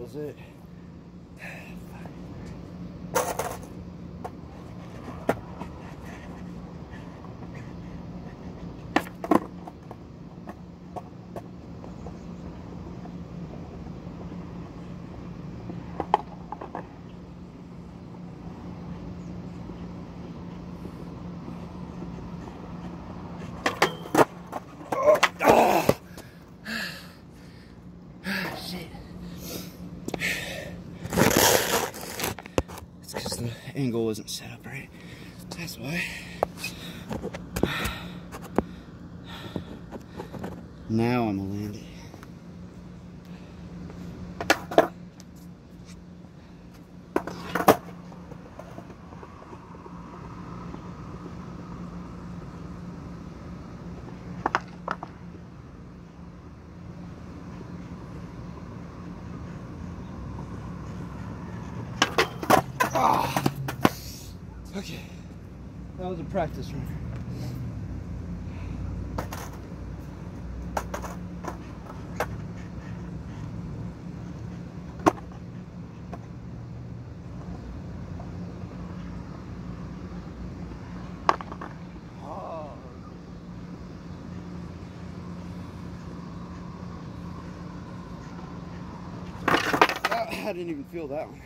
was it. Because the angle wasn't set up right. That's why. Now I'm gonna land it. Ah. Okay. That was a practice run. Oh. I didn't even feel that one.